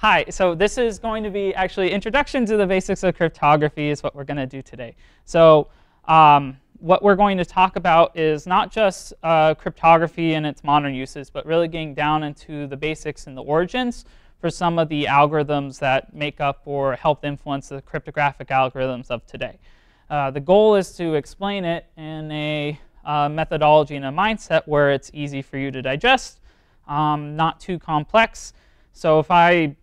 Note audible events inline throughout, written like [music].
Hi, so this is going to be actually introduction to the basics of cryptography is what we're going to do today. So um, what we're going to talk about is not just uh, cryptography and its modern uses, but really getting down into the basics and the origins for some of the algorithms that make up or help influence the cryptographic algorithms of today. Uh, the goal is to explain it in a uh, methodology and a mindset where it's easy for you to digest, um, not too complex. So if I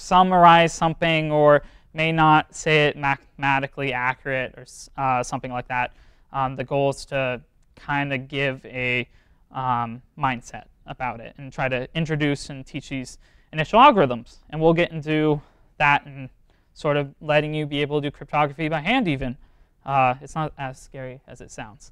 summarize something or may not say it mathematically accurate or uh, something like that. Um, the goal is to kind of give a um, mindset about it and try to introduce and teach these initial algorithms. And we'll get into that and sort of letting you be able to do cryptography by hand even. Uh, it's not as scary as it sounds.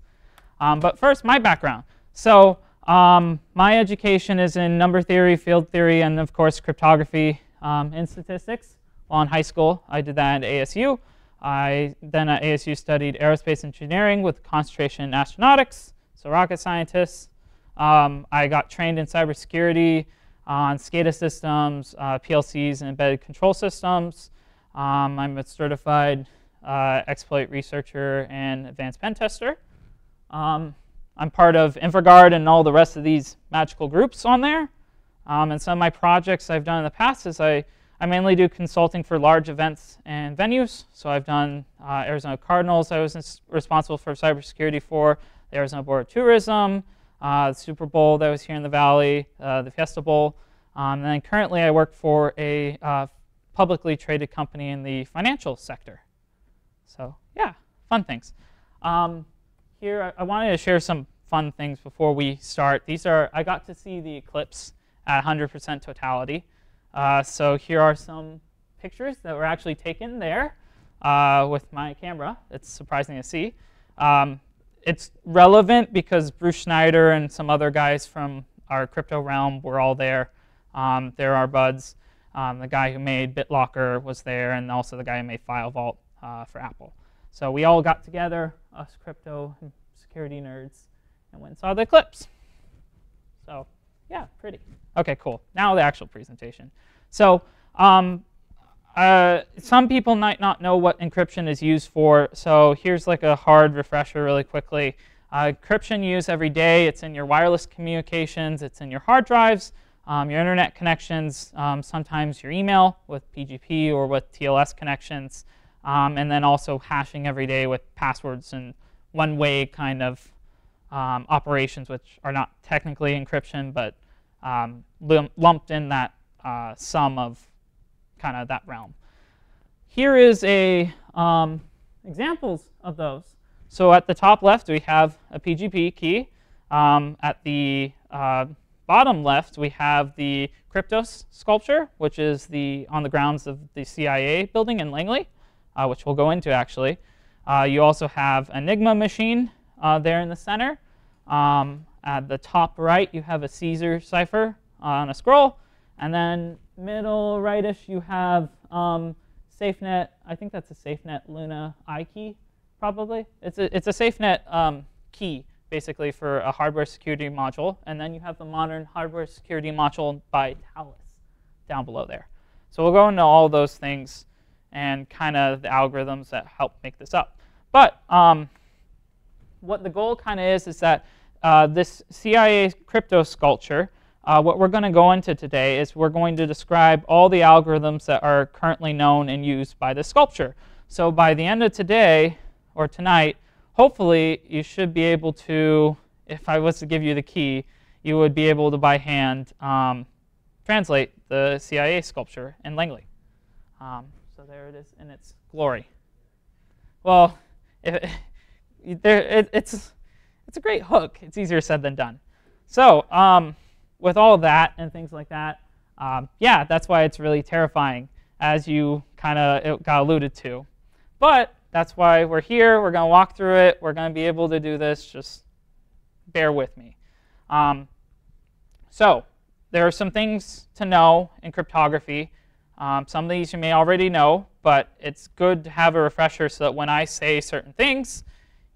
Um, but first, my background. So um, my education is in number theory, field theory, and of course cryptography um, in statistics. While in high school, I did that at ASU. I then at ASU studied aerospace engineering with concentration in astronautics, so rocket scientists. Um, I got trained in cybersecurity on SCADA systems, uh, PLCs, and embedded control systems. Um, I'm a certified uh, exploit researcher and advanced pen tester. Um, I'm part of InfraGard and all the rest of these magical groups on there. Um, and some of my projects I've done in the past is I I mainly do consulting for large events and venues. So I've done uh, Arizona Cardinals. I was responsible for cybersecurity for the Arizona Board of Tourism, uh, the Super Bowl that was here in the Valley, uh, the Fiesta Bowl. Um, and then currently I work for a uh, publicly traded company in the financial sector. So yeah, fun things. Um, here I, I wanted to share some fun things before we start. These are, I got to see the eclipse at 100% totality. Uh, so here are some pictures that were actually taken there uh, with my camera. It's surprising to see. Um, it's relevant because Bruce Schneier and some other guys from our crypto realm were all there. Um, they're our buds. Um, the guy who made BitLocker was there, and also the guy who made FileVault uh, for Apple. So we all got together, us crypto security nerds, and went and saw the eclipse. So yeah, pretty. OK, cool. Now the actual presentation. So um, uh, some people might not know what encryption is used for. So here's like a hard refresher really quickly. Uh, encryption used every day. It's in your wireless communications. It's in your hard drives, um, your internet connections, um, sometimes your email with PGP or with TLS connections, um, and then also hashing every day with passwords and one-way kind of um, operations, which are not technically encryption, but um, lumped in that uh, sum of kind of that realm. Here is a um, examples of those. So at the top left, we have a PGP key. Um, at the uh, bottom left, we have the Kryptos sculpture, which is the on the grounds of the CIA building in Langley, uh, which we'll go into actually. Uh, you also have Enigma machine uh, there in the center. Um, at the top right, you have a Caesar cipher on a scroll. And then middle rightish, you have um, SafeNet. I think that's a SafeNet Luna I key, probably. It's a, it's a SafeNet um, key, basically, for a hardware security module. And then you have the modern hardware security module by Thales down below there. So we'll go into all those things and kind of the algorithms that help make this up. But um, what the goal kind of is is that uh, this CIA crypto sculpture, uh, what we're going to go into today is we're going to describe all the algorithms that are currently known and used by the sculpture. So by the end of today or tonight, hopefully you should be able to, if I was to give you the key, you would be able to by hand um, translate the CIA sculpture in Langley. Um, so there it is in its glory. Well, if, there, it, it's it's a great hook. It's easier said than done. So um, with all that and things like that, um, yeah, that's why it's really terrifying, as you kind of got alluded to. But that's why we're here. We're going to walk through it. We're going to be able to do this. Just bear with me. Um, so there are some things to know in cryptography. Um, some of these you may already know, but it's good to have a refresher so that when I say certain things,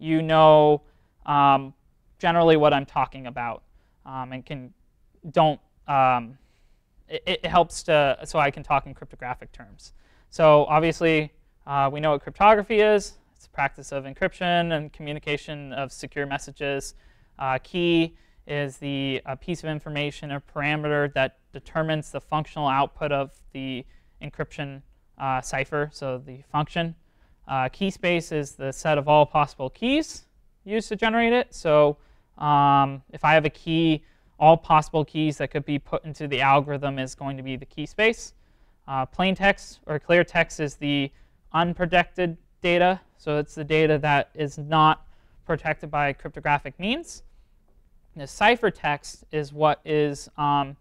you know um, generally what I'm talking about um, and can don't um, it, it, helps to so I can talk in cryptographic terms. So obviously, uh, we know what cryptography is. It's a practice of encryption and communication of secure messages. Uh, key is the piece of information or parameter that determines the functional output of the encryption uh, cipher, so the function. Uh, key space is the set of all possible keys used to generate it. So um, if I have a key, all possible keys that could be put into the algorithm is going to be the key space. Uh, plain text or clear text is the unprotected data. So it's the data that is not protected by cryptographic means. The ciphertext is what is um,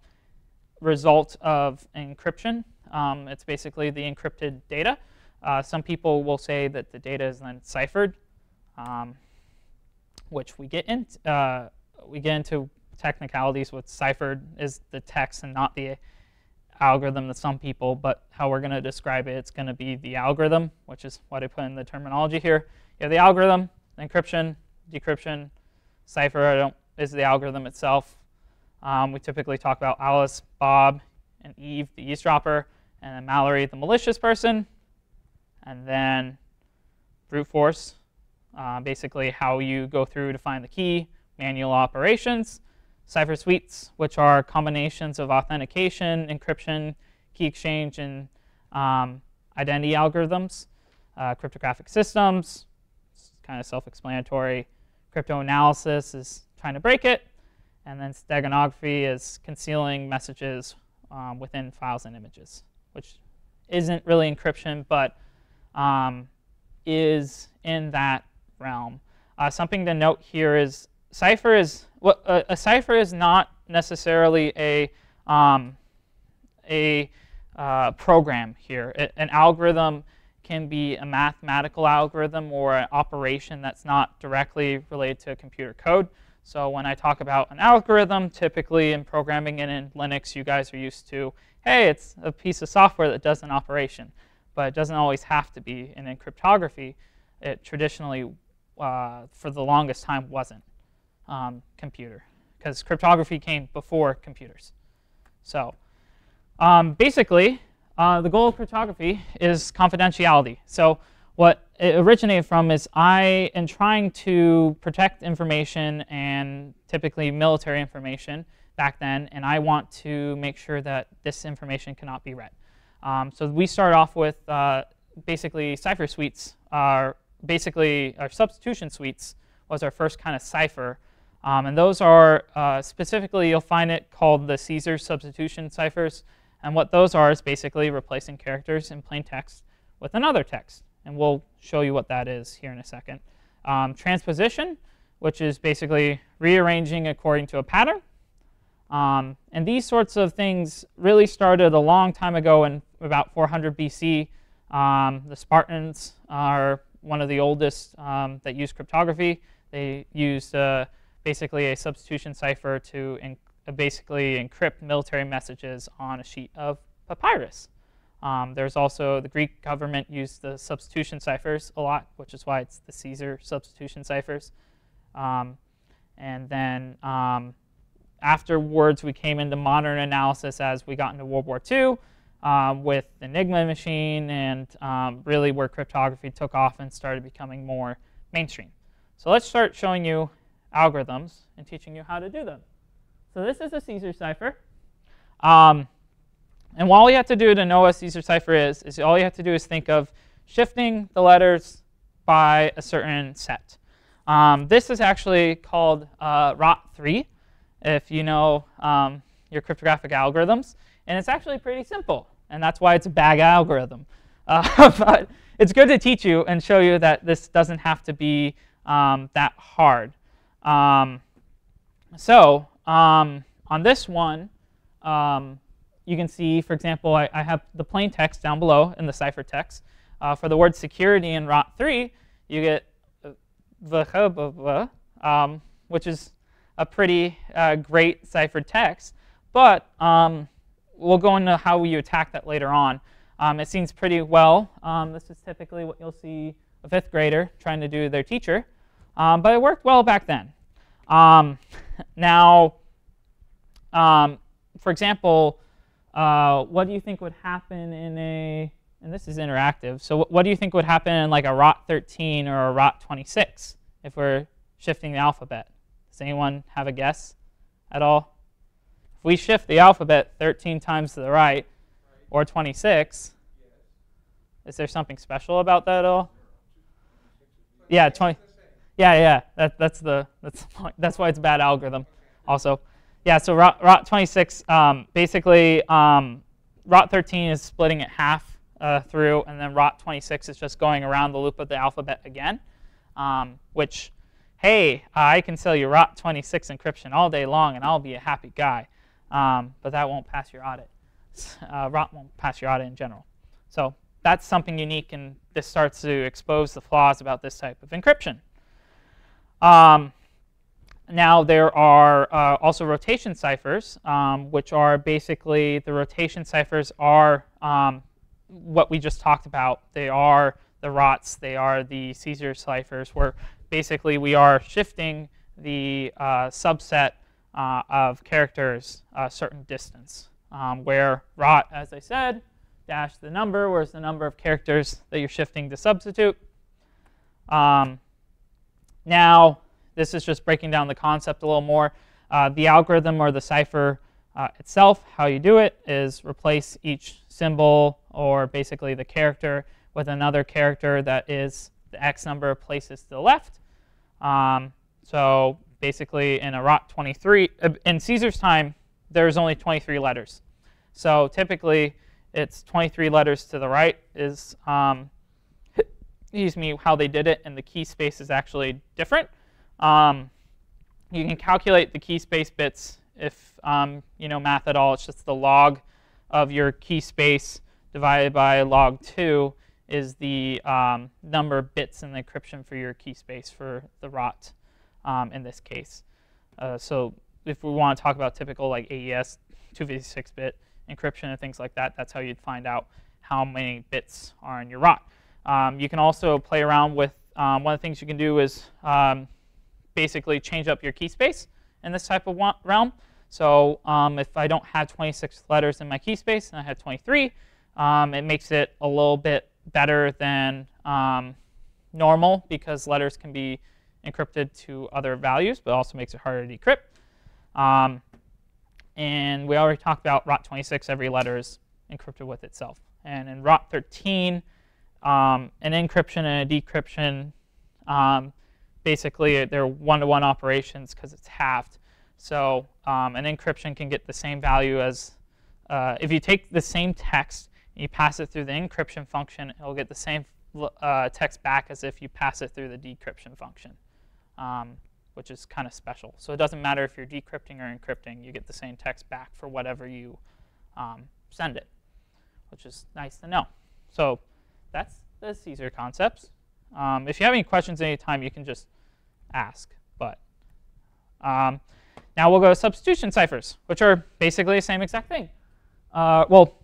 result of encryption. Um, it's basically the encrypted data. Uh, some people will say that the data is then ciphered, um, which we get into. Uh, we get into technicalities with ciphered is the text and not the algorithm to some people, but how we're going to describe it, it's going to be the algorithm, which is what I put in the terminology here. You have the algorithm, encryption, decryption, cipher. I don't is the algorithm itself. Um, we typically talk about Alice, Bob, and Eve, the eavesdropper, and then Mallory, the malicious person, and then brute force, uh, basically how you go through to find the key, manual operations, cipher suites, which are combinations of authentication, encryption, key exchange, and um, identity algorithms, uh, cryptographic systems, kind of self-explanatory. Cryptanalysis is trying to break it. And then steganography is concealing messages um, within files and images, which isn't really encryption, but um, is in that realm. Uh, something to note here is cipher is what well, a, a, cipher is not necessarily a um, a uh, program here. It, an algorithm can be a mathematical algorithm or an operation that's not directly related to computer code. So when I talk about an algorithm, typically in programming and in Linux, you guys are used to, hey, it's a piece of software that does an operation. But it doesn't always have to be. And in cryptography, it traditionally, uh, for the longest time, wasn't um, computer. Because cryptography came before computers. So um, basically, uh, the goal of cryptography is confidentiality. So what it originated from is I am trying to protect information and typically military information back then, and I want to make sure that this information cannot be read. Um, so we start off with uh, basically cipher suites. Are basically, our substitution suites was our first kind of cipher. Um, and those are uh, specifically, you'll find it called the Caesar substitution ciphers. And what those are is basically replacing characters in plain text with another text and we'll show you what that is here in a second. Um, transposition, which is basically rearranging according to a pattern. Um, and these sorts of things really started a long time ago in about 400 BC. Um, the Spartans are one of the oldest um, that used cryptography. They used uh, basically a substitution cipher to uh, basically encrypt military messages on a sheet of papyrus. Um, there's also the Greek government used the substitution ciphers a lot, which is why it's the Caesar substitution ciphers. Um, and then um, afterwards, we came into modern analysis as we got into World War II um, with the Enigma machine and um, really where cryptography took off and started becoming more mainstream. So let's start showing you algorithms and teaching you how to do them. So this is a Caesar cipher. Um, and all you have to do to know what Caesar cipher is, is all you have to do is think of shifting the letters by a certain set. Um, this is actually called uh, ROT3, if you know um, your cryptographic algorithms. And it's actually pretty simple, and that's why it's a bag algorithm. [laughs] Uh, but it's good to teach you and show you that this doesn't have to be um, that hard. Um, so um, on this one, um, you can see, for example, I, I, have the plain text down below in the ciphertext. Uh, for the word security in ROT3, you get um, which is a pretty uh, great ciphered text. But um, we'll go into how you attack that later on. Um, it seems pretty well. Um, this is typically what you'll see a fifth grader trying to do their teacher. Um, but it worked well back then. Um, [laughs] now, for example, uh, what do you think would happen in a, and this is interactive, so what do you think would happen in like a ROT 13 or a ROT 26 if we're shifting the alphabet? Does anyone have a guess at all? If we shift the alphabet 13 times to the right, or 26, is there something special about that at all? Yeah, 20. Yeah, yeah. That, that's the that's. That's why it's a bad algorithm. Also, yeah. So ROT, ROT 26 um, basically um, ROT 13 is splitting it half uh, through, and then ROT 26 is just going around the loop of the alphabet again. Um, which, hey, I can sell you ROT 26 encryption all day long, and I'll be a happy guy. Um, but that won't pass your audit. Uh, ROT won't pass your audit in general. So that's something unique, and this starts to expose the flaws about this type of encryption. Um, now there are uh, also rotation ciphers, um, which are basically the rotation ciphers are um, what we just talked about. They are the ROTs, they are the Caesar ciphers, where basically we are shifting the uh, subset uh, of characters a certain distance. Um, where ROT, as I said, dash the number, where's the number of characters that you're shifting to substitute. Um, now, this is just breaking down the concept a little more. Uh, the algorithm or the cipher uh, itself, how you do it, is replace each symbol or basically the character with another character that is the x number of places to the left. Um, so basically in a ROT 23, uh, in Caesar's time, there's only 23 letters. So typically it's 23 letters to the right is, um, excuse me, how they did it, and the key space is actually different. Um, you can calculate the key space bits if um, you know math at all. It's just the log of your key space divided by log 2 is the um, number of bits in the encryption for your key space for the ROT um, in this case. Uh, so if we want to talk about typical like AES 256-bit encryption and things like that, that's how you'd find out how many bits are in your ROT. Um, you can also play around with, um, one of the things you can do is um, basically change up your key space in this type of realm. So um, if I don't have 26 letters in my key space and I have 23, um, it makes it a little bit better than normal because letters can be encrypted to other values, but also makes it harder to decrypt. Um, and we already talked about ROT26, every letter is encrypted with itself. And in ROT13, um, an encryption and a decryption, um, basically they're one-to-one -one operations because it's halved. So um, an encryption can get the same value as, uh, if you take the same text and you pass it through the encryption function, it'll get the same uh, text back as if you pass it through the decryption function. Um, which is kind of special. So it doesn't matter if you're decrypting or encrypting, you get the same text back for whatever you um, send it, which is nice to know. So that's the Caesar concepts. Um, if you have any questions anytime, you can just ask. But um, now we'll go to substitution ciphers, which are basically the same exact thing. Uh, well,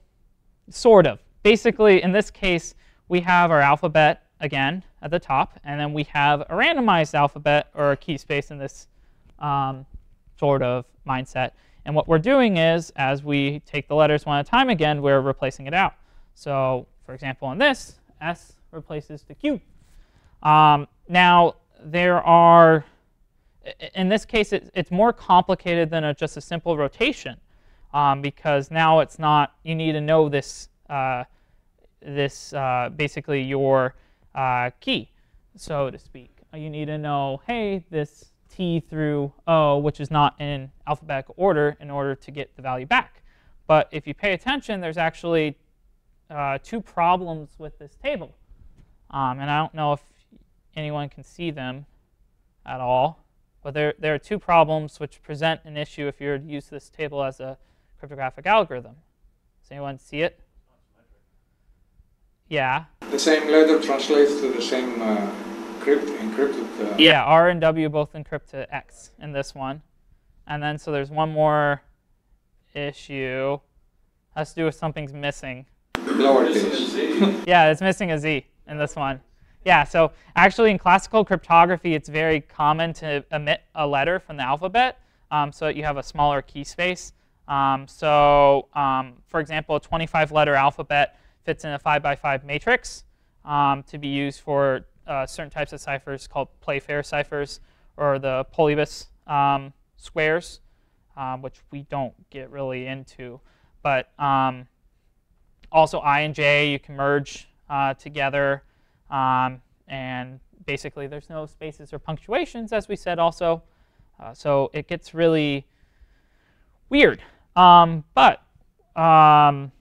sort of. Basically, in this case, we have our alphabet again at the top, and then we have a randomized alphabet or a key space in this um, sort of mindset. And what we're doing is, as we take the letters one at a time again, we're replacing it out. So for example, in this, S replaces the Q. Um, now, there are, in this case, it, it's more complicated than a, just a simple rotation um, because now it's not, you need to know this, uh, this uh, basically your uh, key, so to speak. You need to know, hey, this T through O, which is not in alphabetical order, in order to get the value back. But if you pay attention, there's actually uh, two problems with this table. Um, and I don't know if anyone can see them at all. But there, there are two problems which present an issue if you were to use this table as a cryptographic algorithm. Does anyone see it? Yeah. The same letter translates to the same uh, crypt, encrypted. Uh, yeah, R and W both encrypt to X in this one. And then so there's one more issue. Has to do with something's missing. Lowercase. [laughs] yeah, it's missing a Z in this one. Yeah, so actually in classical cryptography, it's very common to omit a letter from the alphabet um, so that you have a smaller key space. Um, so, um, for example, a 25-letter alphabet fits in a 5 by 5 matrix um, to be used for uh, certain types of ciphers called Playfair ciphers or the Polybius um, squares, um, which we don't get really into. But um, also I and J you can merge uh, together. Um, and basically there's no spaces or punctuations, as we said also. Uh, so it gets really weird. Um, but um,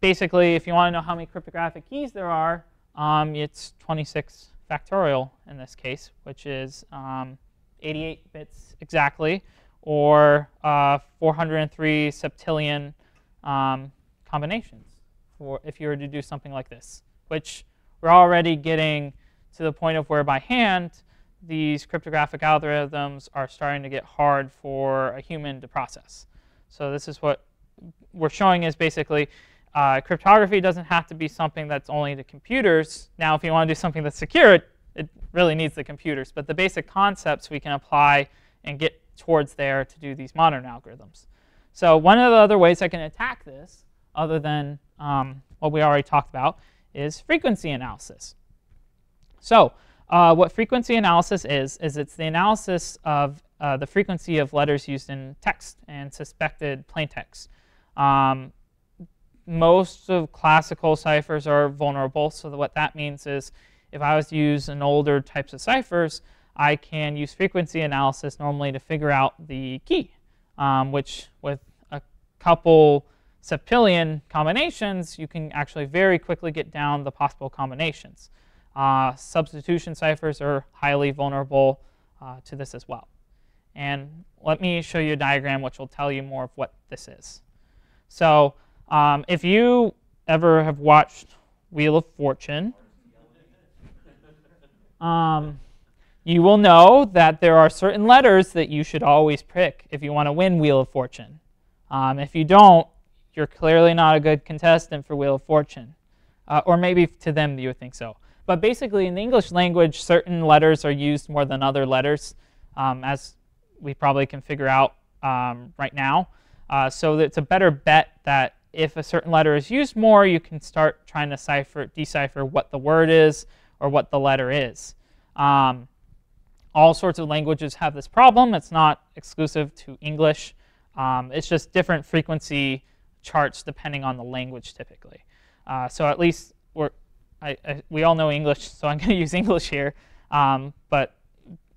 basically, if you want to know how many cryptographic keys there are, um, it's 26 factorial in this case, which is um, 88 bits exactly, or uh, 403 septillion um, combinations for if you were to do something like this, which we're already getting to the point of where by hand, these cryptographic algorithms are starting to get hard for a human to process. So this is what we're showing is basically uh, cryptography doesn't have to be something that's only to computers. Now, if you want to do something that's secure, it, it really needs the computers. But the basic concepts we can apply and get towards there to do these modern algorithms. So one of the other ways I can attack this, other than um, what we already talked about, is frequency analysis. So uh, what frequency analysis is, is it's the analysis of uh, the frequency of letters used in text and suspected plain text. Um, most of classical ciphers are vulnerable, so what that means is if I was to use an older types of ciphers, I can use frequency analysis normally to figure out the key, um, which with a couple septillion combinations, you can actually very quickly get down the possible combinations. Uh, substitution ciphers are highly vulnerable uh, to this as well. And let me show you a diagram which will tell you more of what this is. So um, if you ever have watched Wheel of Fortune, um, you will know that there are certain letters that you should always pick if you want to win Wheel of Fortune. Um, if you don't, you're clearly not a good contestant for Wheel of Fortune. Uh, or maybe to them you would think so. But basically, in the English language, certain letters are used more than other letters, um, as we probably can figure out um, right now. Uh, so it's a better bet that if a certain letter is used more, you can start trying to cipher, decipher what the word is or what the letter is. Um, all sorts of languages have this problem. It's not exclusive to English. Um, it's just different frequency charts depending on the language typically. Uh, so at least we're, I, I, we all know English, so I'm [laughs] going to use English here. Um, but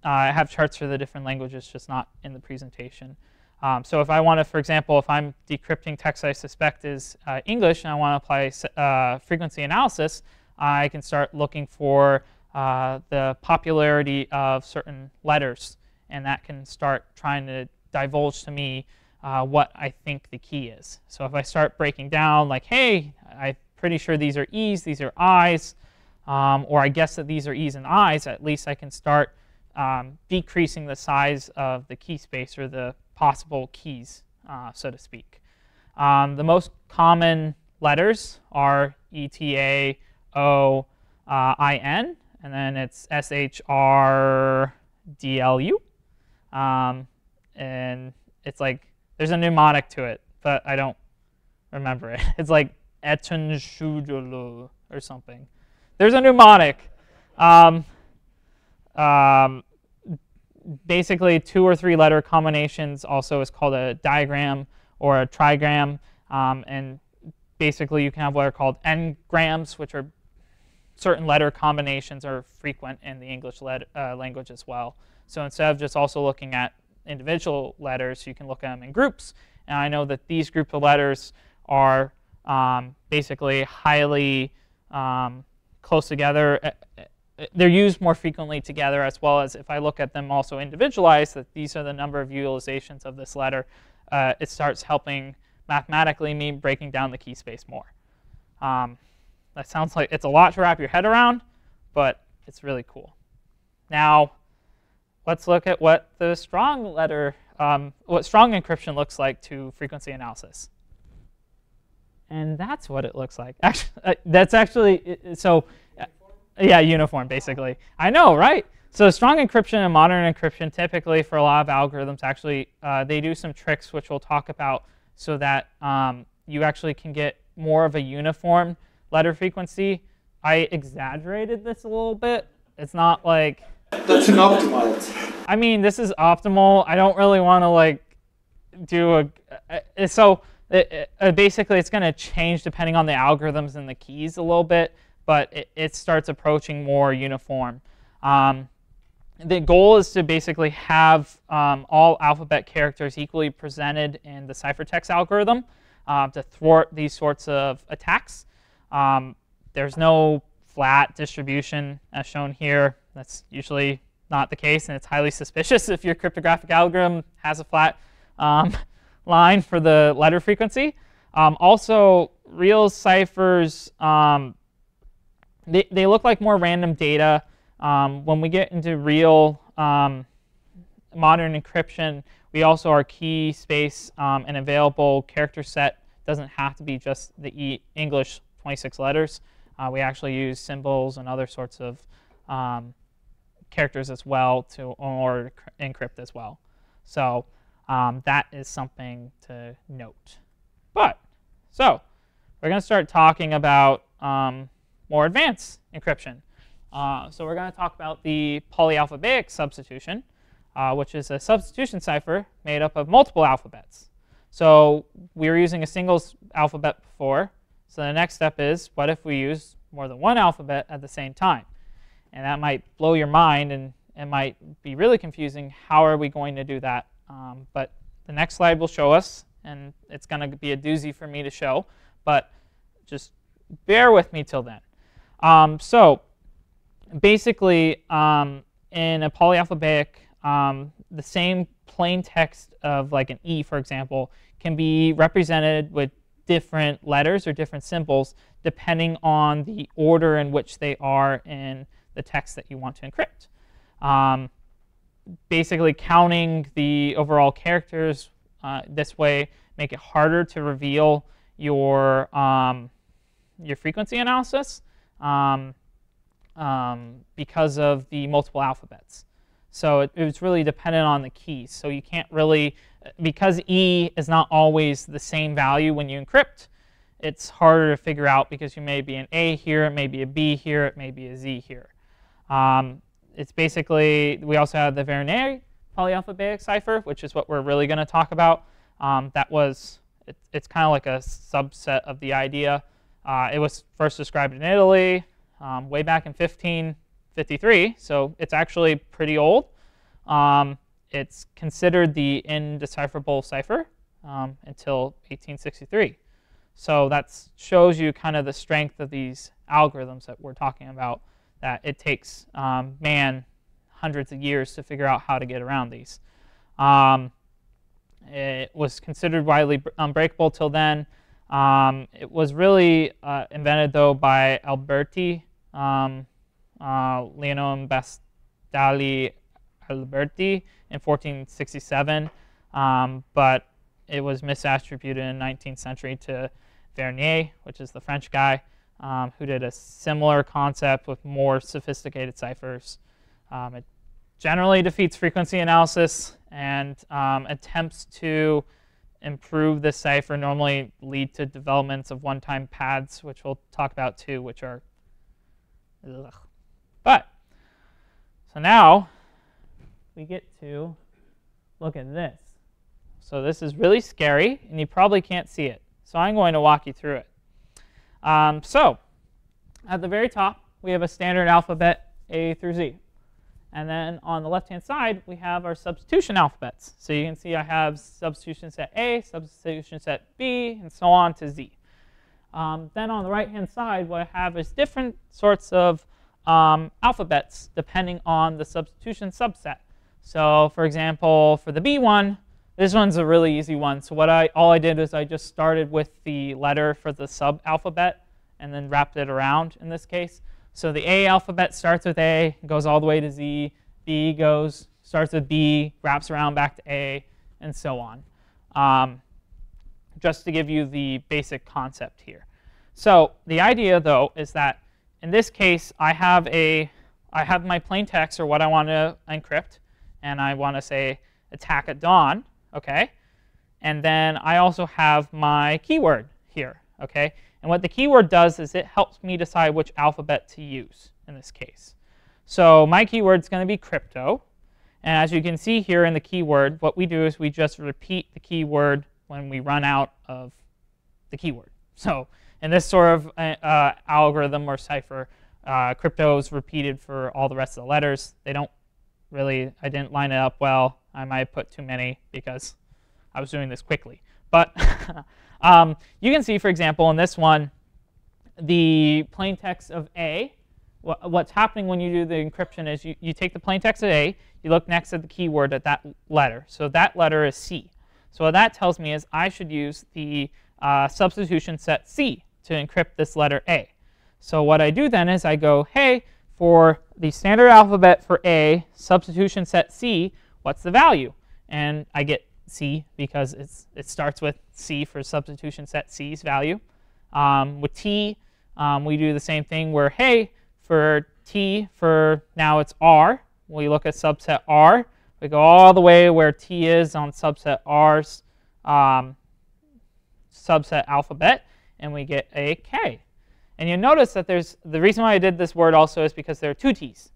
uh, I have charts for the different languages, just not in the presentation. Um, so if I want to, for example, if I'm decrypting text I suspect is uh, English and I want to apply uh, frequency analysis, I can start looking for uh, the popularity of certain letters. And that can start trying to divulge to me uh, what I think the key is. So if I start breaking down like, hey, I'm pretty sure these are E's, these are I's, um, or I guess that these are E's and I's, at least I can start um, decreasing the size of the key space or the possible keys, uh, so to speak. Um, the most common letters are E, T, A, O, uh, I, N, and then it's S, H, R, D, L, U. Um, and it's like, there's a mnemonic to it, but I don't remember it. [laughs] It's like Etunshujulu or something. There's a mnemonic. Um, um, basically two or three letter combinations also is called a diagram or a trigram. Um, and basically you can have what are called n-grams, which are certain letter combinations are frequent in the English uh, language as well. So instead of just also looking at individual letters, you can look at them in groups. And I know that these group of letters are um, basically highly um, close together they're used more frequently together as well as if I look at them also individualized, that these are the number of utilizations of this letter, uh, it starts helping mathematically me breaking down the key space more. Um, that sounds like it's a lot to wrap your head around, but it's really cool. Now, let's look at what the strong letter, um, what strong encryption looks like to frequency analysis. And that's what it looks like. Actually, [laughs] uh, that's actually, so yeah, uniform, basically. I know, right? So strong encryption and modern encryption, typically for a lot of algorithms, actually, uh, they do some tricks which we'll talk about so that um, you actually can get more of a uniform letter frequency. I exaggerated this a little bit. It's not like That's an optimal. I mean, this is optimal. I don't really want to like do a. Uh, so it, uh, basically, it's going to change depending on the algorithms and the keys a little bit, but it, it starts approaching more uniform. Um, the goal is to basically have um, all alphabet characters equally presented in the ciphertext algorithm uh, to thwart these sorts of attacks. Um, there's no flat distribution as shown here. That's usually not the case, and it's highly [laughs] suspicious if your cryptographic algorithm has a flat um, [laughs] line for the letter frequency. Um, also, real ciphers, um, they, they look like more random data. Um, when we get into real um, modern encryption, we also our key space um, and available character set doesn't have to be just the e English 26 letters. Uh, we actually use symbols and other sorts of um, characters as well to or encrypt as well. So um, that is something to note. But so we're going to start talking about um, more advanced encryption. Uh, so we're going to talk about the polyalphabetic substitution, uh, which is a substitution cipher made up of multiple alphabets. So we were using a single alphabet before. So the next step is, what if we use more than one alphabet at the same time? And that might blow your mind and it might be really confusing. How are we going to do that? Um, but the next slide will show us, and it's going to be a doozy for me to show, but just bear with me till then. Um, so basically, um, in a polyalphabetic, um, the same plain text of like an E, for example, can be represented with different letters or different symbols depending on the order in which they are in the text that you want to encrypt. Um, basically, counting the overall characters uh, this way make it harder to reveal your um, your frequency analysis. Um, um, because of the multiple alphabets. So it, it's really dependent on the keys. So you can't really, because E is not always the same value when you encrypt, it's harder to figure out because you may be an A here, it may be a B here, it may be a Z here. Um, it's basically, we also have the Vigenère polyalphabetic cipher, which is what we're really going to talk about. Um, that was, it, it's kind of like a subset of the idea. Uh, it was first described in Italy um, way back in 1553, so it's actually pretty old. Um, it's considered the indecipherable cipher um, until 1863. So that shows you kind of the strength of these algorithms that we're talking about, that it takes um, man hundreds of years to figure out how to get around these. Um, it was considered widely unbreakable till then. Um, it was really uh, invented, though, by Alberti um, uh, Battista Alberti in 1467, um, but it was misattributed in 19th century to Vigenère, which is the French guy, um, who did a similar concept with more sophisticated ciphers. Um, it generally defeats frequency analysis and um, attempts to improve the cipher normally lead to developments of one-time pads, which we'll talk about too, which are Ugh. But, so now we get to look at this. So this is really scary, and you probably can't see it. So I'm going to walk you through it. Um, so at the very top, we have a standard alphabet A through Z. And then on the left-hand side, we have our substitution alphabets. So you can see I have substitution set A, substitution set B, and so on to Z. Um, then on the right-hand side, what I have is different sorts of um, alphabets depending on the substitution subset. So for example, for the B one, this one's a really easy one. So what I all I did is I just started with the letter for the sub alphabet and then wrapped it around in this case. So the A alphabet starts with A, goes all the way to Z. B goes starts with B, wraps around back to A, and so on. Um, just to give you the basic concept here. So the idea, though, is that in this case, I have a I have my plain text or what I want to encrypt, and I want to say attack at dawn, okay? And then I also have my keyword here, okay? And what the keyword does is it helps me decide which alphabet to use in this case. So my keyword is going to be crypto. And as you can see here in the keyword, what we do is we just repeat the keyword when we run out of the keyword. So in this sort of uh, uh algorithm or cipher, uh, crypto is repeated for all the rest of the letters. They don't really, I didn't line it up well. I might have put too many because I was doing this quickly. But [laughs] um, you can see, for example, in this one, the plain text of A, what's happening when you do the encryption is you, you take the plain text of A, you look next at the keyword at that letter. So that letter is C. So what that tells me is I should use the uh, substitution set C to encrypt this letter A. So what I do then is I go, hey, for the standard alphabet for A, substitution set C, what's the value? And I get C because it's, it starts with C for substitution set C's value. Um, with T, um, we do the same thing where, hey, for T, for now it's R, we look at subset R. We go all the way where T is on subset R's um, subset alphabet, and we get a K. And you notice that there's, the reason why I did this word also is because there are two T's.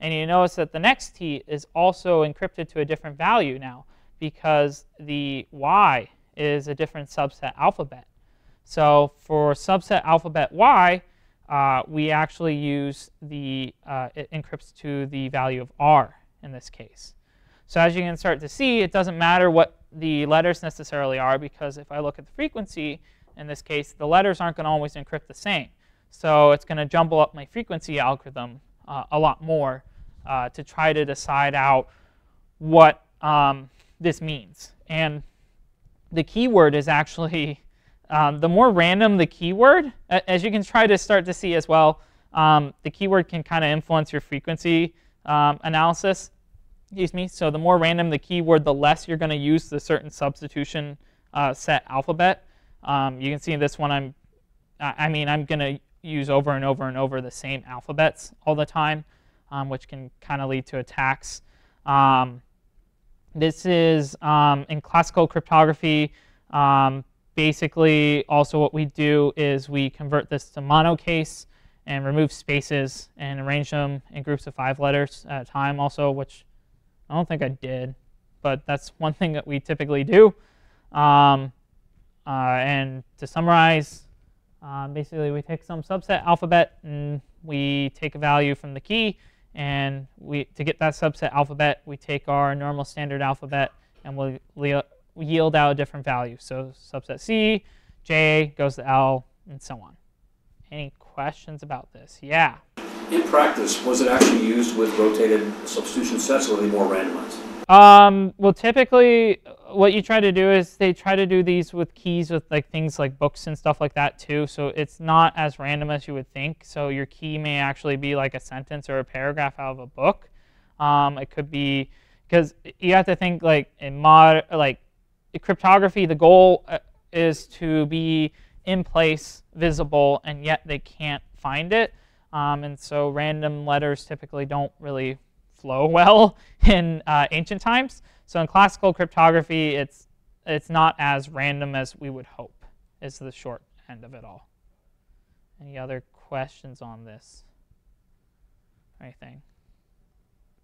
And you notice that the next T is also encrypted to a different value now because the Y is a different subset alphabet. So for subset alphabet Y, uh, we actually use the, uh, it encrypts to the value of R in this case. So as you can start to see, it doesn't matter what the letters necessarily are because if I look at the frequency, in this case, the letters aren't going to always encrypt the same. So it's going to jumble up my frequency algorithm uh, a lot more uh, to try to decide out what um, this means. And the keyword is actually, um, the more random the keyword, as you can try to start to see as well, um, the keyword can kind of influence your frequency um, analysis. Excuse me. So the more random the keyword, the less you're going to use the certain substitution uh, set alphabet. Um, you can see in this one, I'm, I mean, I'm going to use over and over and over the same alphabets all the time, um, which can kind of lead to attacks. Um, this is um, in classical cryptography. Um, basically, also what we do is we convert this to monocase and remove spaces and arrange them in groups of five letters at a time also, which I don't think I did, but that's one thing that we typically do. Um, uh, and to summarize, uh, basically we take some subset alphabet and we take a value from the key and we to get that subset alphabet we take our normal standard alphabet and we'll yield out a different value. So subset C, J goes to L, and so on. Any questions about this? Yeah. In practice, was it actually used with rotated substitution sets or were they more randomized? Um, well, typically, what you try to do is they try to do these with keys with like things like books and stuff like that too. So it's not as random as you would think. So your key may actually be like a sentence or a paragraph out of a book. Um, it could be because you have to think like in mod like cryptography. The goal uh, is to be in place, visible, and yet they can't find it. Um, and so random letters typically don't really flow [laughs] well in uh, ancient times. So in classical cryptography, it's, it's not as random as we would hope, is the short end of it all. Any other questions on this? Anything?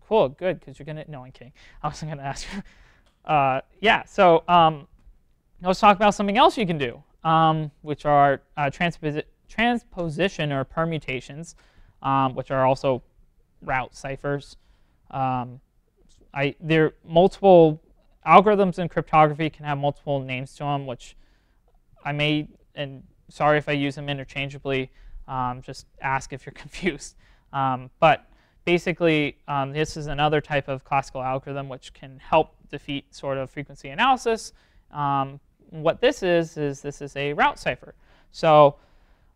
Cool, good, because you're going to, no, I'm kidding. I wasn't going to ask you. [laughs] Uh, yeah, so um, let's talk about something else you can do, um, which are uh, transposi transposition or permutations, um, which are also route ciphers. Um, I, there multiple algorithms in cryptography can have multiple names to them, which I may, and sorry if I use them interchangeably, um, just ask if you're [laughs] confused. Um, but basically, um, this is another type of classical algorithm which can help defeat sort of frequency analysis. Um, what this is, is this is a route cipher. So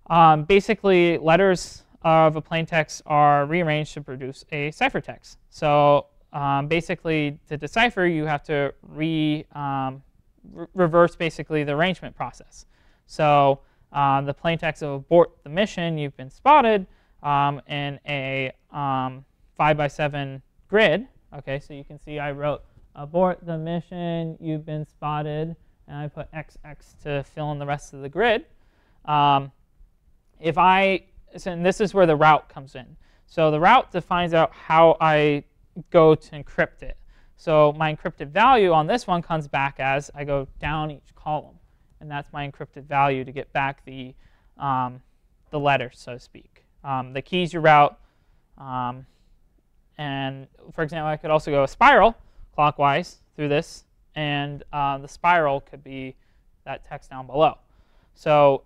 um, basically, letters of a plain text are rearranged to produce a ciphertext. So um, basically, to decipher, you have to re, um, re reverse basically the arrangement process. So um, the plain text of abort the mission, you've been spotted um, in a um, 5 by 7 grid. Okay, so you can see I wrote abort the mission, you've been spotted. and I put XX to fill in the rest of the grid. Um, if I, and this is where the route comes in. So the route defines out how I go to encrypt it. So my encrypted value on this one comes back as I go down each column. And that's my encrypted value to get back the, um, the letter, so to speak. Um, the keys your route. Um, and for example, I could also go a spiral clockwise through this. And uh, the spiral could be that text down below. So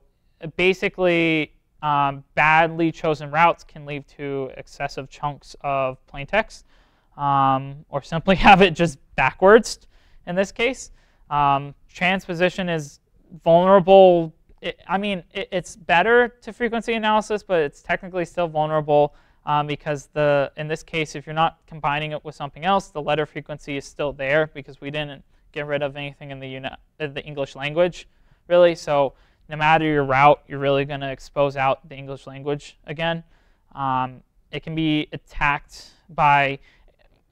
basically, um, badly chosen routes can lead to excessive chunks of plain text, um, or simply [laughs] have it just backwards in this case. Um, transposition is vulnerable. It, I mean, it, it's better to frequency analysis, but it's technically still vulnerable um, because the in this case, if you're not combining it with something else, the letter frequency is still there because we didn't get rid of anything in the, uni- the English language, really. So no matter your route, you're really going to expose out the English language again. Um, it can be attacked by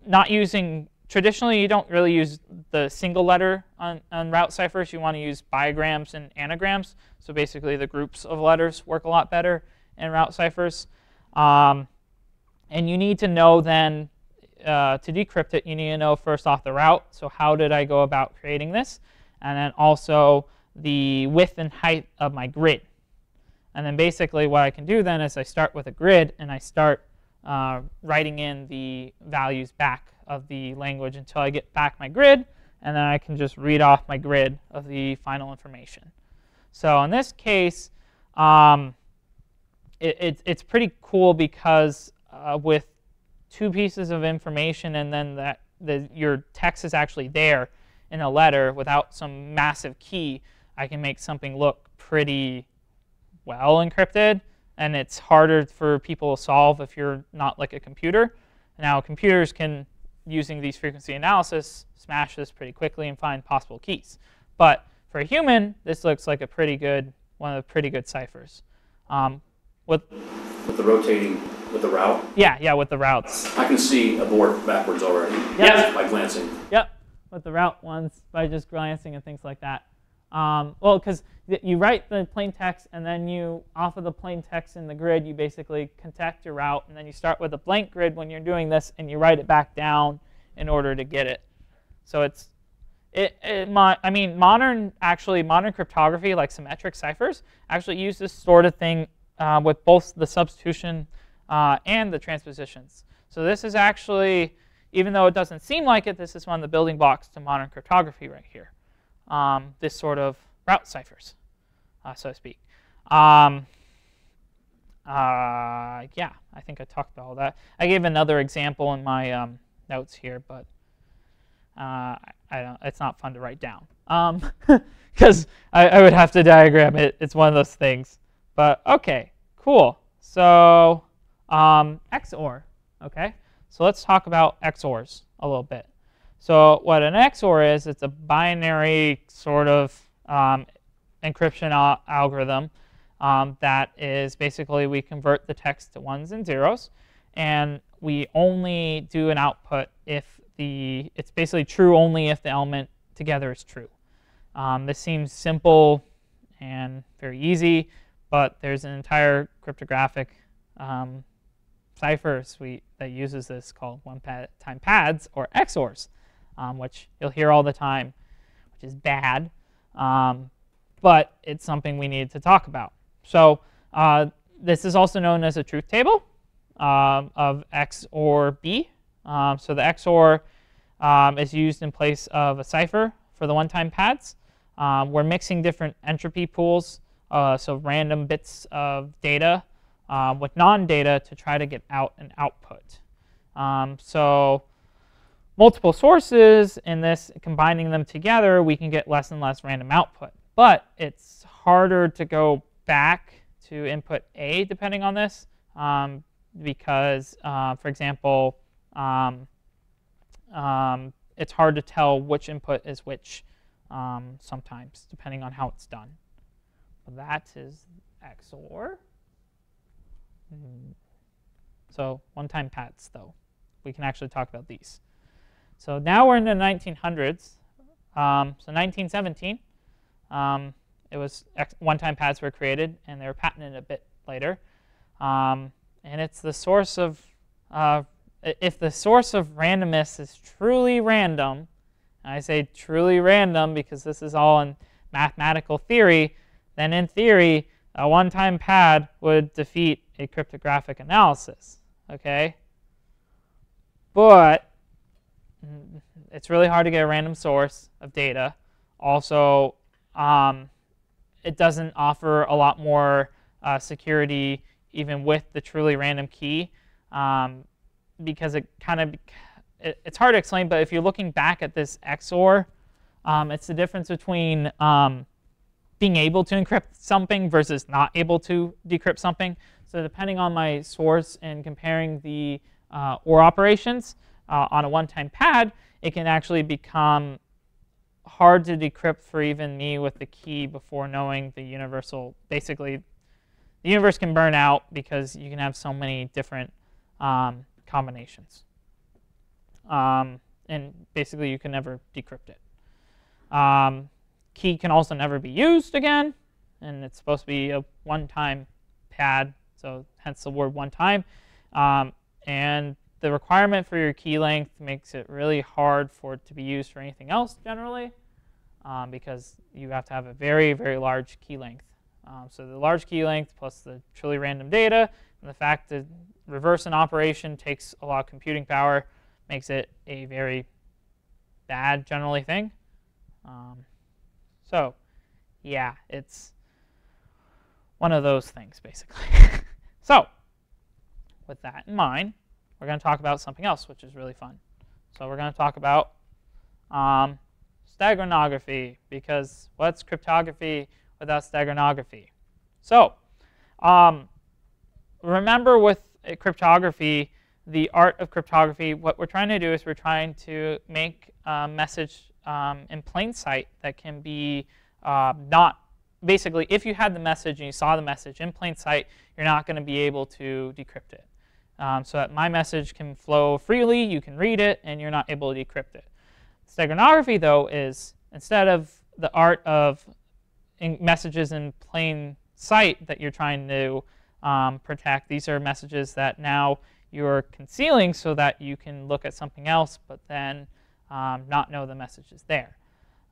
not using, traditionally you don't really use the single letter on, on route ciphers. You want to use bigrams and anagrams. So basically the groups of letters work a lot better in route ciphers. Um, and you need to know then, uh, to decrypt it, you need to know first off the route. So how did I go about creating this? And then also the width and height of my grid. And then basically what I can do then is I start with a grid and I start uh, writing in the values back of the language until I get back my grid, and then I can just read off my grid of the final information. So in this case, um, it, it, it's pretty cool because uh, with two pieces of information and then that the, your text is actually there in a letter without some massive key, I can make something look pretty well encrypted, and it's harder for people to solve if you're not like a computer. Now, computers can, using these frequency analysis, smash this pretty quickly and find possible keys. But for a human, this looks like a pretty good, one of the pretty good ciphers. Um, with, With the rotating, with the route, yeah, yeah, with the routes. I can see a board backwards already. Yep. By glancing. Yep, with the route ones by just glancing and things like that. Um, well, because you write the plain text and then you, off of the plain text in the grid, you basically contact your route and then you start with a blank grid when you're doing this and you write it back down in order to get it. So it's, it, it I mean, modern, actually, modern cryptography, like symmetric ciphers, actually use this sort of thing uh, with both the substitution uh, and the transpositions. So this is actually, even though it doesn't seem like it, this is one of the building blocks to modern cryptography right here um, this sort of route ciphers, uh, so to speak. Um, uh, yeah, I think I talked about all that. I gave another example in my um, notes here, but uh, I don't, it's not fun to write down because um, [laughs] I, I, would have to diagram it. It's one of those things. But okay, cool. So um, XOR, okay? So let's talk about XORs a little bit. So what an XOR is, it's a binary sort of um, encryption al algorithm um, that is basically we convert the text to ones and zeros, and we only do an output if the it's basically true only if the element together is true. Um, this seems simple and very easy, but there's an entire cryptographic um, cipher suite that uses this called one-time pads or XORs um, which you'll hear all the time, which is bad, um, but it's something we need to talk about. So uh, this is also known as a truth table um, of X or B. Um, so the XOR um, is used in place of a cipher for the one-time pads. Um, we're mixing different entropy pools, uh, so random bits of data with non-data to try to get out an output. so multiple sources and this, combining them together, we can get less and less random output. But it's harder to go back to input A depending on this um, because, uh, for example, um, um, it's hard to tell which input is which um, sometimes, depending on how it's done. that is XOR. Hmm. So one-time pads, though. We can actually talk about these. So now we're in the 1900s. Um, so 1917, Um, it was one-time pads were created, and they were patented a bit later. Um, and it's the source of, uh, if the source of randomness is truly random, and I say truly random because this is all in mathematical theory, then in theory, a one-time pad would defeat a cryptographic analysis. Okay? But it's really hard to get a random source of data. Also, um, it doesn't offer a lot more uh, security even with the truly random key um, because it kind of it, it's hard to explain. But if you're looking back at this XOR, um, it's the difference between um, being able to encrypt something versus not able to decrypt something. So depending on my source and comparing the uh, OR operations uh, on a one-time pad, it can actually become hard to decrypt for even me with the key before knowing the universal. Basically, the universe can burn out because you can have so many different um, combinations. Um, and basically, you can never decrypt it. Um, key can also never be used again, and it's supposed to be a one-time pad, so hence the word one time. Um, and the requirement for your key length makes it really hard for it to be used for anything else generally um, because you have to have a very, very large key length. Um, so the large key length plus the truly random data and the fact that reverse an operation takes a lot of computing power makes it a very bad generally thing. Um, so yeah, it's one of those things basically. [laughs] so with that in mind, we're going to talk about something else, which is really fun. So we're going to talk about um, steganography, because what's cryptography without steganography? So um, remember with cryptography, the art of cryptography, what we're trying to do is we're trying to make a message um, in plain sight that can be uh, not, basically, if you had the message and you saw the message in plain sight, you're not going to be able to decrypt it um, so that my message can flow freely, you can read it, and you're not able to decrypt it. Steganography, though, is instead of the art of messages in plain sight that you're trying to um, protect, these are messages that now you're concealing so that you can look at something else, but then um, not know the message is there.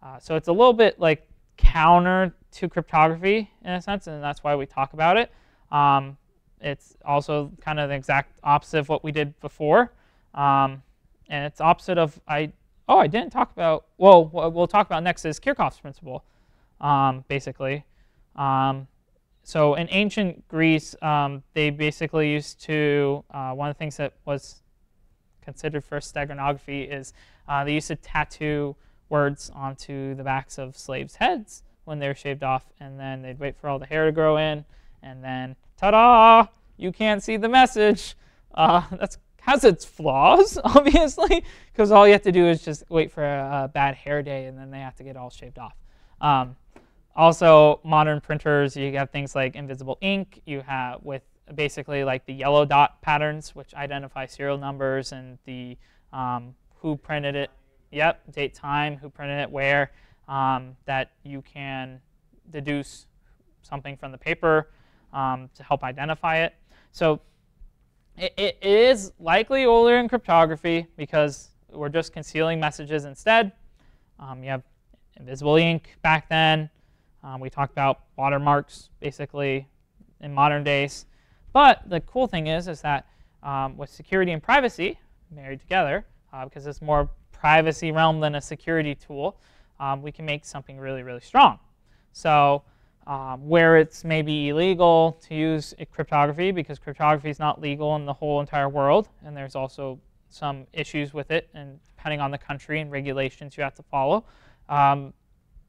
Uh, so it's a little bit like counter to cryptography in a sense, and that's why we talk about it. Um, it's also kind of the exact opposite of what we did before. Um, and it's opposite of, I, oh, I didn't talk about, well, what we'll talk about next is Kerckhoffs' principle, um, basically. Um, so in ancient Greece, um, they basically used to, uh, one of the things that was considered for steganography is uh, they used to tattoo words onto the backs of slaves' heads when they were shaved off, and then they'd wait for all the hair to grow in, and then ta-da, you can't see the message. Uh, that has its flaws, [laughs] obviously, because all you have to do is just wait for a, a, bad hair day and then they have to get all shaved off. Um, also, modern printers, you have things like invisible ink. You have with basically like the yellow dot patterns, which identify serial numbers and the um, who printed it. Yep, date, time, who printed it, where. Um, that you can deduce something from the paper um, to help identify it. So it, it is likely older in cryptography because we're just concealing messages instead. Um, you have invisible ink back then. Um, we talked about watermarks basically in modern days. But the cool thing is, is that um, with security and privacy married together, uh, because it's more privacy realm than a security tool, um, we can make something really, really strong. So um, where it's maybe illegal to use cryptography because cryptography is not legal in the whole entire world, and there's also some issues with it, and depending on the country and regulations you have to follow. Um,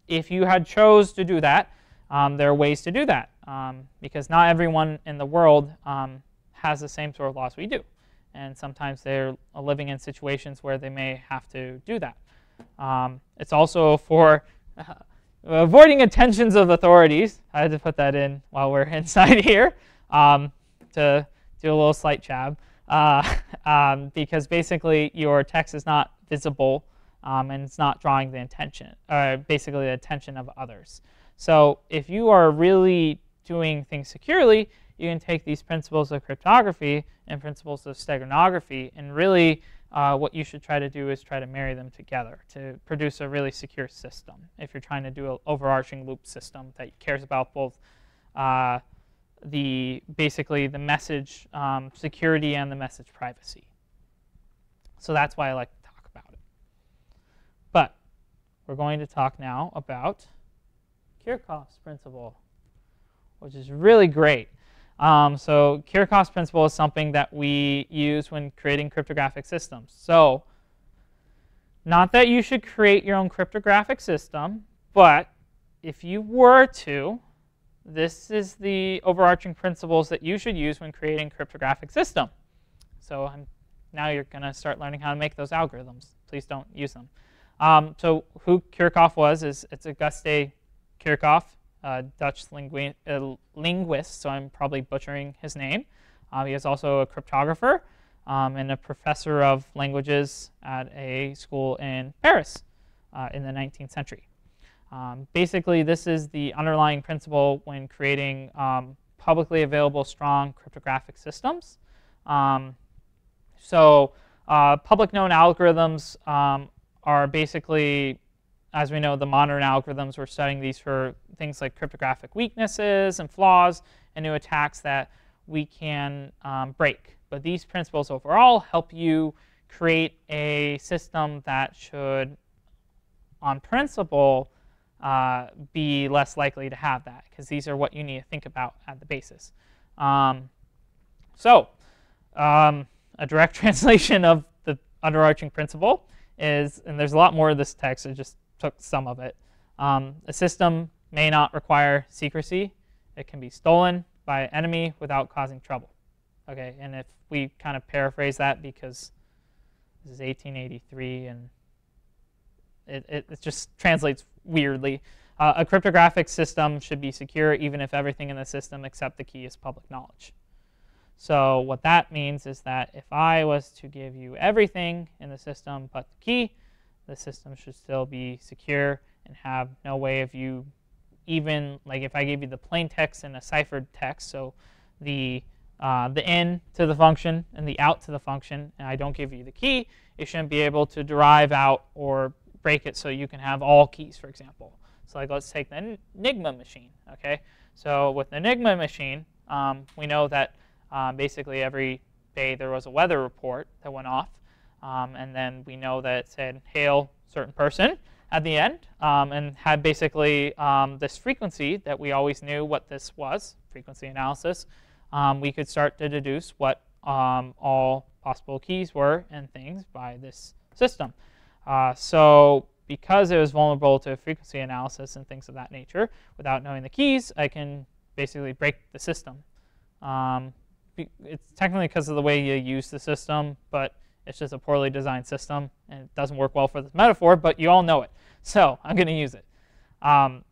if you had chose to do that, um, there are ways to do that um, because not everyone in the world um, has the same sort of laws we do, and sometimes they're living in situations where they may have to do that. Um, it's also for [laughs] avoiding attentions of authorities. I had to put that in while we're [laughs] inside here um, to do a little slight jab. Uh, [laughs] um, because basically your text is not visible um, and it's not drawing the attention, uh, basically the attention of others. So if you are really doing things securely, you can take these principles of cryptography and principles of steganography, and really uh, what you should try to do is try to marry them together to produce a really secure system. If you're trying to do an overarching loop system that cares about both uh, the basically the message um, security and the message privacy. So that's why I like to talk about it. But we're going to talk now about Kerckhoffs' principle, which is really great. Um, so Kerckhoffs' principle is something that we use when creating cryptographic systems. So not that you should create your own cryptographic system, but if you were to, this is the overarching principles that you should use when creating cryptographic system. So I'm, now you're going to start learning how to make those algorithms. Please don't use them. Um, so who Kirchhoff was is it's Auguste Kirchhoff, a Dutch lingu uh, linguist, so I'm probably butchering his name. Uh, he is also a cryptographer um, and a professor of languages at a school in Paris uh, in the 19th century. Um, basically, this is the underlying principle when creating um, publicly available strong cryptographic systems. Um, so uh, public known algorithms um, are basically, as we know, the modern algorithms, we're studying these for things like cryptographic weaknesses and flaws and new attacks that we can um, break. But these principles overall help you create a system that should, on principle, uh, be less likely to have that because these are what you need to think about at the basis. Um, so um, a direct [laughs] translation of the underarching principle is, and there's a lot more of this text, I just took some of it. Um, a system may not require secrecy. It can be stolen by an enemy without causing trouble. Okay, and if we kind of paraphrase that because this is 1883 and it, it, it just translates weirdly. Uh, a cryptographic system should be secure even if everything in the system except the key is public knowledge. So what that means is that if I was to give you everything in the system but the key, the system should still be secure and have no way of you even, like if I gave you the plain text and a ciphered text, so the, uh, the in to the function and the out to the function, and I don't give you the key, it shouldn't be able to derive out or break it so you can have all keys, for example. So like let's take the Enigma machine, okay? So with the Enigma machine, um, we know that um, basically every day there was a weather report that went off, um, and then we know that it said hail certain person at the end, um, and had basically um, this frequency that we always knew what this was, frequency analysis. Um, we could start to deduce what all possible keys were and things by this system. Uh, so because it was vulnerable to frequency analysis and things of that nature, without knowing the keys, I can basically break the system. Um, it's technically because of the way you use the system, but it's just a poorly designed system, and it doesn't work well for this metaphor, but you all know it. So I'm going to use it. Um,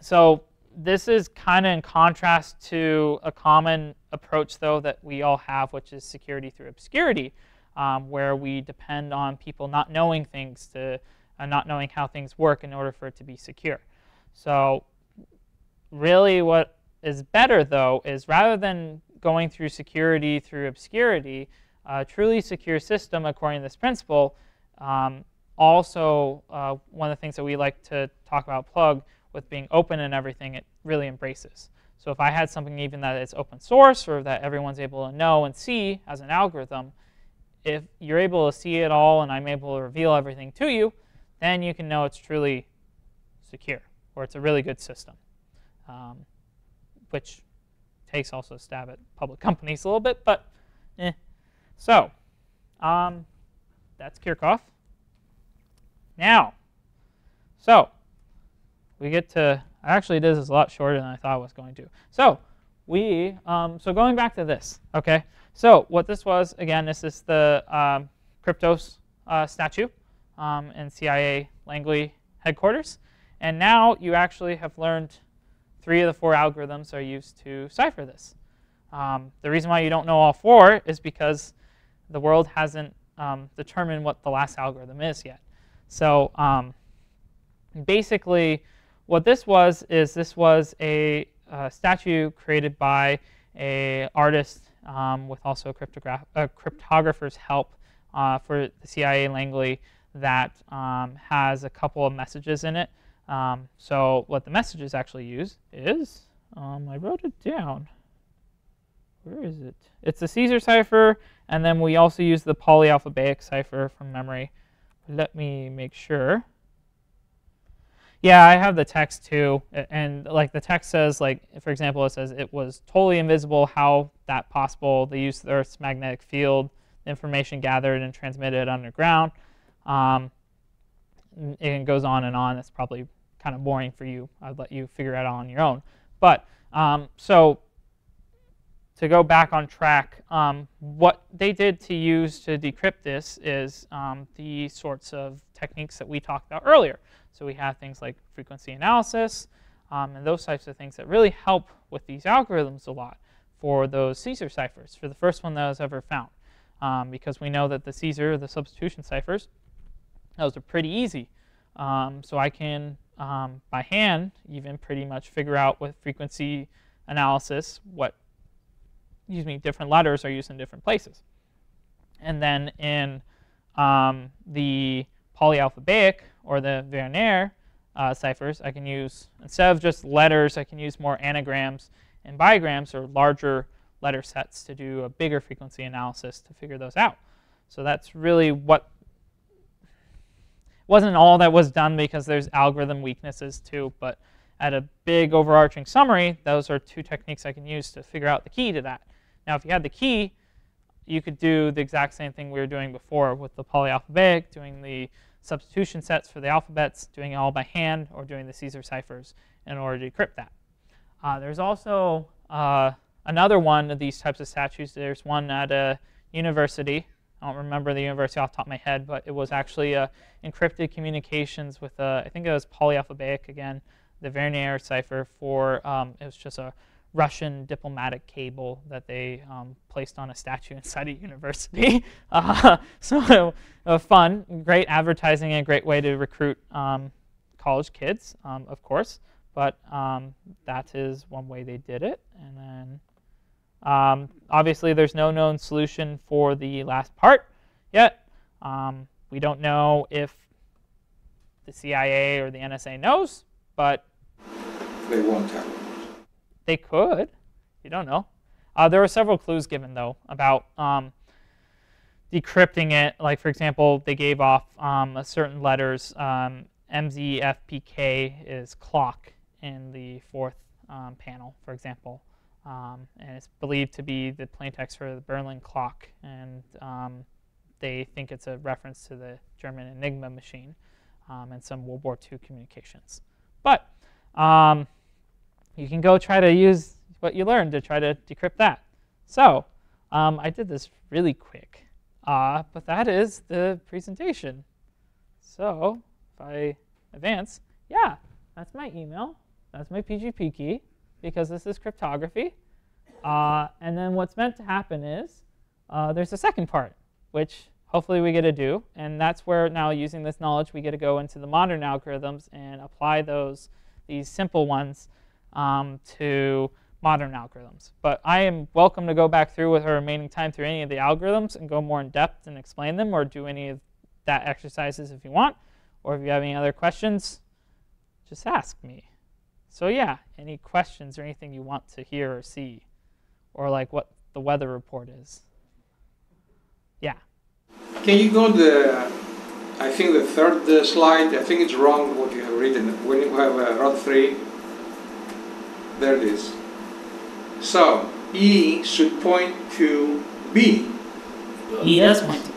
so this is kind of in contrast to a common approach, though, that we all have, which is security through obscurity, um, where we depend on people not knowing things to uh, not knowing how things work in order for it to be secure. So really what is better though is rather than going through security through obscurity, a truly secure system according to this principle um, also uh, one of the things that we like to talk about plug with being open and everything it really embraces. So if I had something even that is open source or that everyone's able to know and see as an algorithm, if you're able to see it all and I'm able to reveal everything to you, then you can know it's truly secure or it's a really good system, um, which takes also a stab at public [laughs] companies a little bit, but eh. So um, that's Kirchhoff. Now, so we get to, actually this is a lot shorter than I thought I was going to. So we, um, so going back to this, okay. So what this was, again, this is the um, Kryptos uh, statue um, in CIA Langley headquarters. And now you actually have learned three of the four algorithms are used to cipher this. Um, the reason why you don't know all four is because the world hasn't um, determined what the last algorithm is yet. So um, basically, what this was is this was a, a statue created by a artist um, with also a, a cryptographer's help uh, for the CIA Langley that um, has a couple of messages in it. Um, so what the messages actually use is, um, I wrote it down. Where is it? It's the Caesar cipher, and then we also use the polyalphabetic cipher from memory. Let me make sure. Yeah, I have the text too, and like the text says, like for example, it says it was totally invisible. How that possible? They used the Earth's magnetic field, information gathered and transmitted underground. Um, it goes on and on. It's probably kind of boring for you. I'd let you figure it out on your own. But um, so to go back on track, um, what they did to use to decrypt this is um, the sorts of techniques that we talked about earlier. So we have things like frequency analysis um, and those types of things that really help with these algorithms a lot for those Caesar ciphers, for the first one that was ever found. Um, because we know that the Caesar, the substitution ciphers, those are pretty easy. Um, so I can, um, by hand, even pretty much figure out with frequency analysis what excuse me, different letters are used in different places. And then in um, the polyalphabetic or the Vigenère uh, ciphers, I can use, instead of just letters, I can use more anagrams and bigrams or larger letter sets to do a bigger frequency analysis to figure those out. So that's really what wasn't all that was done because there's algorithm weaknesses too, but at a big overarching summary, those are two techniques I can use to figure out the key to that. Now, if you had the key, you could do the exact same thing we were doing before with the polyalphabetic, doing the substitution sets for the alphabets, doing it all by hand, or doing the Caesar ciphers in order to decrypt that. Uh, there's also uh, another one of these types of statues. There's one at a university. I don't remember the university off the top of my head, but it was actually uh, encrypted communications with, a, I think it was polyalphabetic again, the Vigenère cipher for, um, it was just a Russian diplomatic cable that they um, placed on a statue [laughs] inside a university. [laughs] Uh, [laughs] so uh, fun, great advertising, and a great way to recruit um, college kids, um, of course. But um, that is one way they did it. And then um, obviously there's no known solution for the last part yet. Um, we don't know if the CIA or the NSA knows, but they won't tell. They could. You don't know. Uh, there were several clues given, though, about um, decrypting it. Like, for example, they gave off um, certain letters. Um, MZFPK is clock in the fourth um, panel, for example. Um, and it's believed to be the plaintext for the Berlin clock. And um, they think it's a reference to the German Enigma machine and some World War II communications. But you can go try to use what you learned to try to decrypt that. So um, I did this really quick, uh, but that is the presentation. So if I advance, yeah, that's my email. That's my PGP key because this is cryptography. Uh, and then what's meant to happen is uh, there's a second part, which hopefully we get to do. And that's where now using this knowledge, we get to go into the modern algorithms and apply those, these simple ones um, to modern algorithms. But I am welcome to go back through with our remaining time through any of the algorithms and go more in depth and explain them or do any of that exercises if you want. Or if you have any other questions, just ask me. So yeah, any questions or anything you want to hear or see, or like what the weather report is. Yeah. Can you go to the, I think the third slide, I think it's wrong what you have written. When you have uh, ROT 3, there it is. So E should point to B. E does point.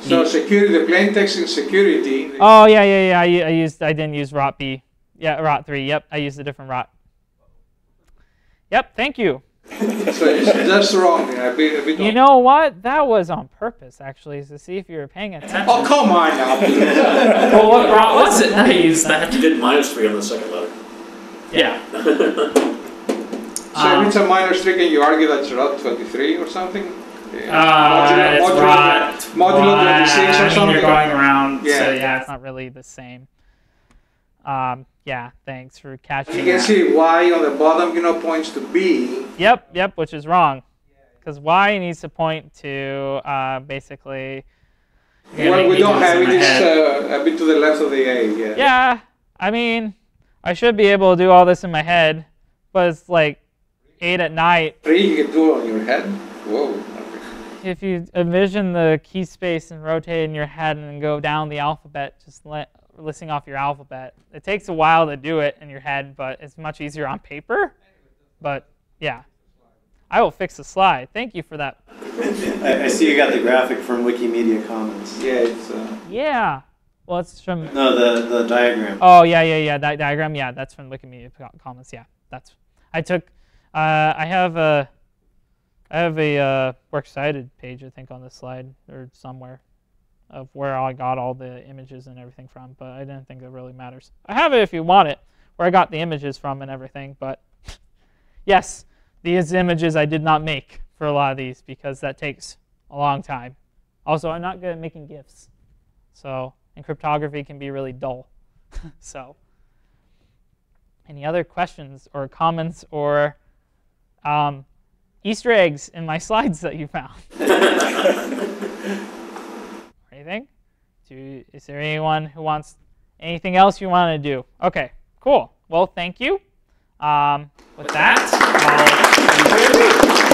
So security, the plain text in security. Oh yeah, yeah, yeah. I, I used, I didn't use ROT B. Yeah, ROT three. Yep, I used a different ROT. Yep, thank you. [laughs] so that's wrong. A bit, a bit you know what? That was on purpose, actually, to see if you were paying attention. Oh come on now. well, [laughs] what ROT was it? I used that. You did minus three on the second letter. Yeah. [laughs] So if it's a minor streak and you argue that's ROT 23 or something? modulo, modulo, modulo 26 or I mean, something. you're going around, so Yeah. yeah, it's not really the same. Um, yeah, thanks for catching You can that. see y on the bottom, you know, points to b. Yep, yep, which is wrong. Because y needs to point to uh, basically. Well, we don't have it. It's uh, a bit to the left of the a. Yeah. Yeah, I mean, I should be able to do all this in my head, but it's like eight at night. Three you can do on your head. Whoa. Okay. If you envision the key space and rotate in your head and then go down the alphabet, just let, listing off your alphabet. It takes a while to do it in your head, but it's much easier on paper. But yeah, I will fix the slide. Thank you for that. I, I see you got the graphic from Wikimedia Commons. Yeah, it's. Uh, Yeah. Well, it's from. No, the, the diagram. Oh yeah, yeah, yeah. That diagram. Yeah, that's from Wikimedia Commons. Yeah, that's. I took. Uh, I have a. I have a uh, works cited page, I think, on this slide or somewhere, of where I got all the images and everything from. But I didn't think it really matters. I have it if you want it, where I got the images from and everything. But [laughs] yes, these images I did not make for a lot of these because that takes a long time. Also, I'm not good at making GIFs, so and cryptography can be really dull. [laughs] so, any other questions or comments or um, Easter eggs in my [laughs] slides that you found? [laughs] anything? Do, is there anyone who wants anything else you want to do? Okay, cool. Well, thank you. Um, with that, I'll